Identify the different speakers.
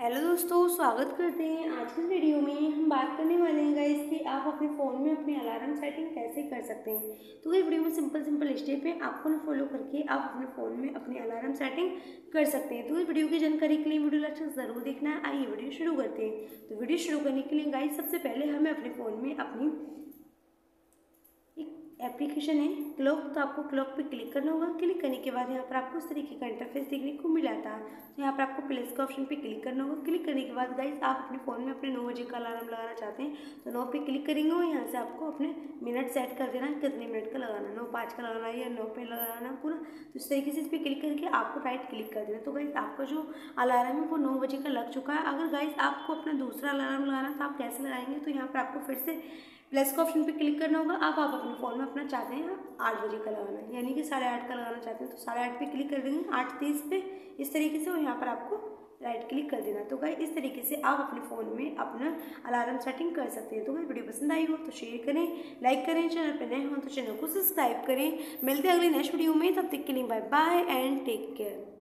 Speaker 1: Hello दोस्तों, स्वागत करते हैं आज की वीडियो में। हम बात करने वाले हैं गाइस कि आप अपने फ़ोन में अपनी अलार्म सेटिंग कैसे कर सकते हैं। तो ये वीडियो में सिंपल सिंपल स्टेप है। आपको ना फॉलो करके आप अपने फ़ोन में अपनी अलार्म सेटिंग कर सकते हैं। तो इस वीडियो की जानकारी के लिए वीडियो लेक्चर ज़रूर देखना। है आइए वीडियो शुरू करते हैं। तो वीडियो शुरू करने के लिए गाइस सबसे पहले हमें अपने फ़ोन में अपनी एप्लीकेशन है क्लॉक तो आपको क्लॉक पे क्लिक करना होगा। क्लिक करने के बाद यहाँ पर आपको इस तरीके का इंटरफेस देखने को मिल है तो यहाँ पर आपको प्लेस के ऑप्शन पे क्लिक करना होगा। क्लिक करने के बाद गाइस आप अपने फ़ोन में अपने नौ बजे का अलार्म लगाना चाहते हैं तो नौ पे क्लिक करेंगे और यहाँ से आपको अपने मिनट सेट कर देना कितने मिनट का लगाना नौ पाँच का लगाना है या नौ पे लगाना पूरा। तो इस तरीके से इस पर क्लिक करके आपको राइट क्लिक कर देना तो गाइस आपका जो अलार्म है, वो नौ बजे का लग चुका है। अगर गाइस आपको अपना दूसरा अलार्म लगाना तो आप कैसे लगाएँगे? तो यहाँ पर आपको फिर से प्लस का ऑप्शन पे क्लिक करना होगा, अब आप अपने फ़ोन में अपना चाहते हैं आठ बजे का लगाना यानी कि साढ़े आठ का लगाना चाहते हैं तो साढ़े आठ पे क्लिक कर देंगे, आठ तीस पे, इस तरीके से और यहाँ पर आपको राइट क्लिक कर देना। तो गाइस इस तरीके से आप अपने फ़ोन में अपना अलार्म सेटिंग कर सकते हैं। तो गाइस वीडियो पसंद आई हो तो शेयर करें लाइक करें, चैनल पर नए हो तो चैनल को सब्सक्राइब करें। मिलते हैं अगले नेक्स्ट वीडियो में, तब तक के लिए bye bye and take care